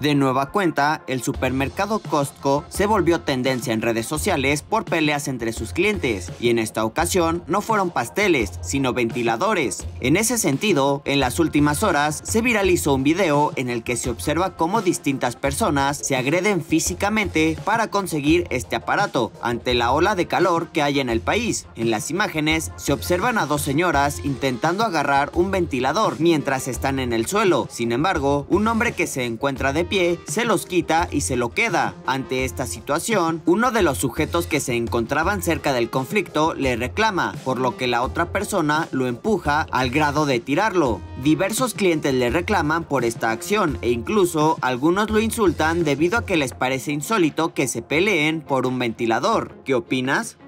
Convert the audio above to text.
De nueva cuenta, el supermercado Costco se volvió tendencia en redes sociales por peleas entre sus clientes, y en esta ocasión no fueron pasteles, sino ventiladores. En ese sentido, en las últimas horas se viralizó un video en el que se observa cómo distintas personas se agreden físicamente para conseguir este aparato ante la ola de calor que hay en el país. En las imágenes se observan a dos señoras intentando agarrar un ventilador mientras están en el suelo. Sin embargo, un hombre que se encuentra de pie se los quita y se lo queda. Ante esta situación, uno de los sujetos que se encontraban cerca del conflicto le reclama, por lo que la otra persona lo empuja al grado de tirarlo. Diversos clientes le reclaman por esta acción e incluso algunos lo insultan debido a que les parece insólito que se peleen por un ventilador. ¿Qué opinas?